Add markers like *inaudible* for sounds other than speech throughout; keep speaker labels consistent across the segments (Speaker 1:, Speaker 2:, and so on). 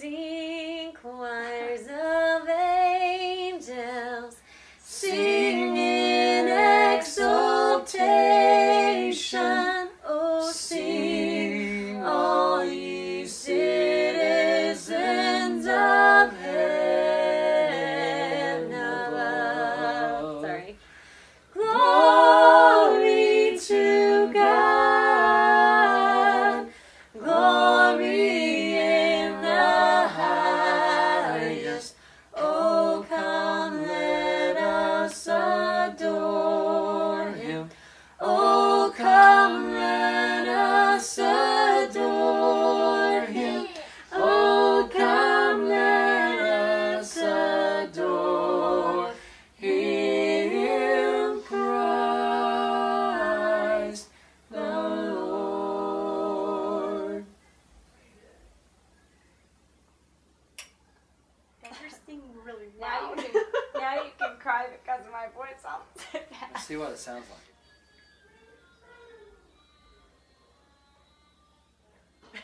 Speaker 1: done.
Speaker 2: See what it sounds like.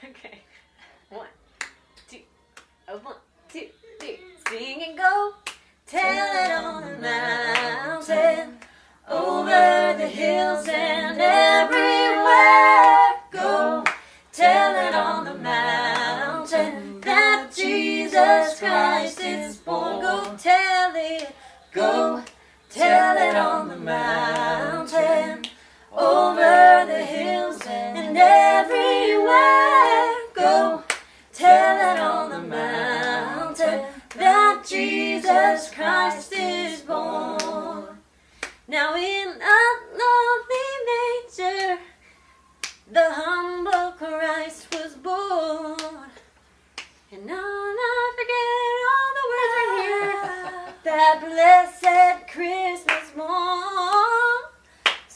Speaker 2: *laughs*
Speaker 3: Okay. One, two, one, two, three. Sing and go. Tell it on the mountain, over the hills and everywhere. Go. Tell it on the mountain that Jesus Christ is born. Go tell it. Go. Mountain over the hills and everywhere. Go tell it on the mountain that Jesus Christ is born. Now in a lovely manger, the humble Christ was born. And now I'll not forget all the words right here. *laughs* that blessed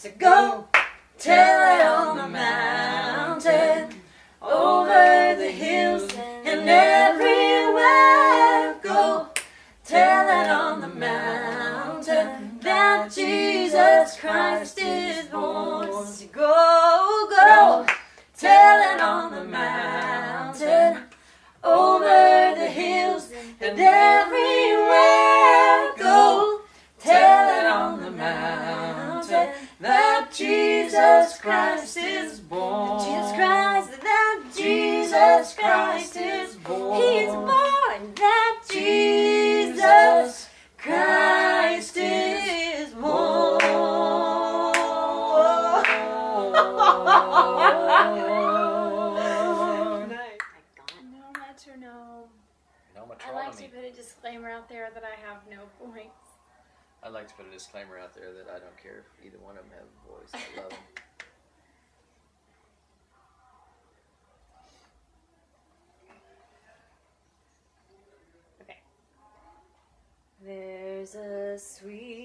Speaker 3: So go tell Jesus Christ is born. He is born. That Jesus Christ is born.
Speaker 4: No metronome.
Speaker 2: No No matter what.
Speaker 4: I like to put a disclaimer out there that I have no voice.
Speaker 2: I'd like to put a disclaimer out there that I don't care if either one of them have a voice. I love them. *laughs*
Speaker 3: There's a sweet,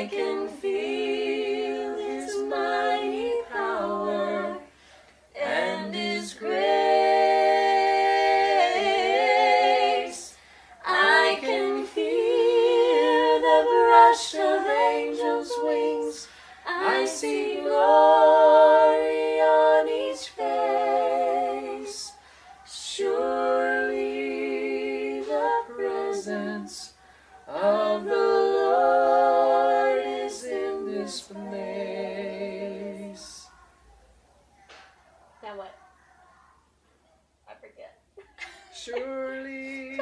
Speaker 3: I can feel His mighty power and His grace. I can feel the brush of angels' wings. I see glory on each face. Surely the presence of the Lord this place.
Speaker 4: Now what? I forget. *laughs*
Speaker 2: Surely!